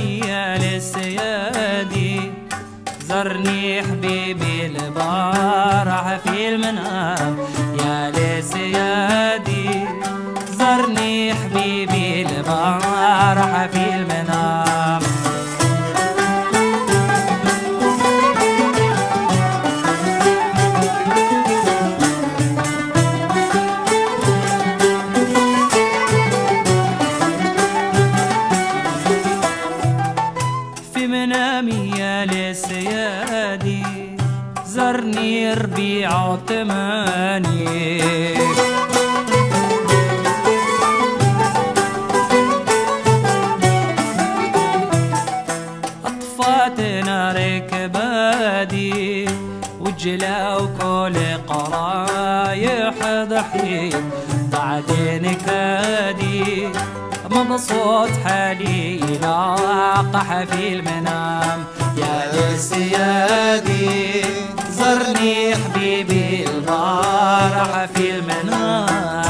يا للسيادي زرني حبيبي البارح في المنام. يا لسيادي زرني حبيبي يا لسيادي زرني ربيع وثمانية أطفات نارك بادي وجلا وكل قرايح ضحيت بعدين كادي مبسوط حالي لاقح في المنام. يا للسيادي زرني حبيبي البارحة في المنام.